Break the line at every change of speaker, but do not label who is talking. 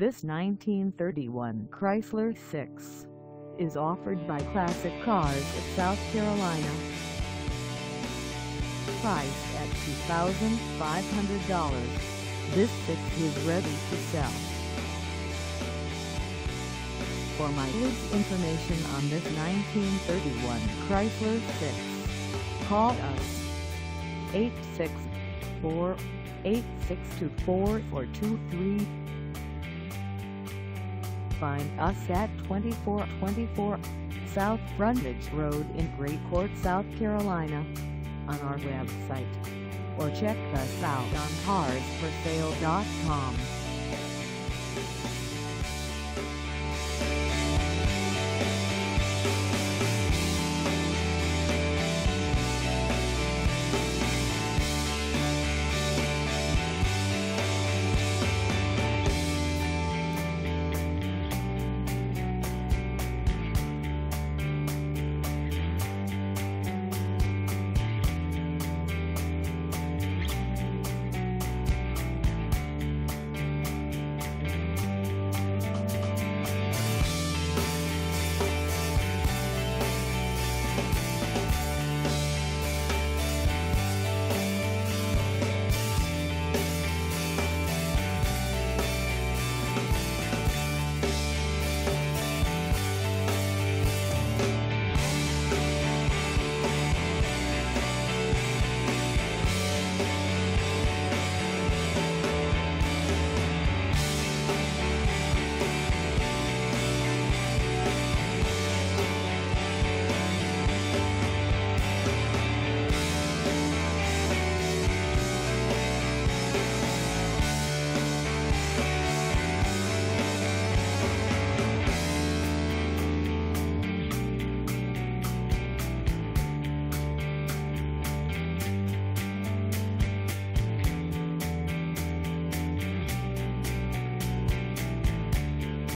This 1931 Chrysler 6 is offered by Classic Cars of South Carolina. Price at $2,500, this 6 is ready to sell. For mileage information on this 1931 Chrysler 6, call us 864-862-4423 find us at 2424 South Frontage Road in Gray Court, South Carolina on our website or check us out on carsforsale.com.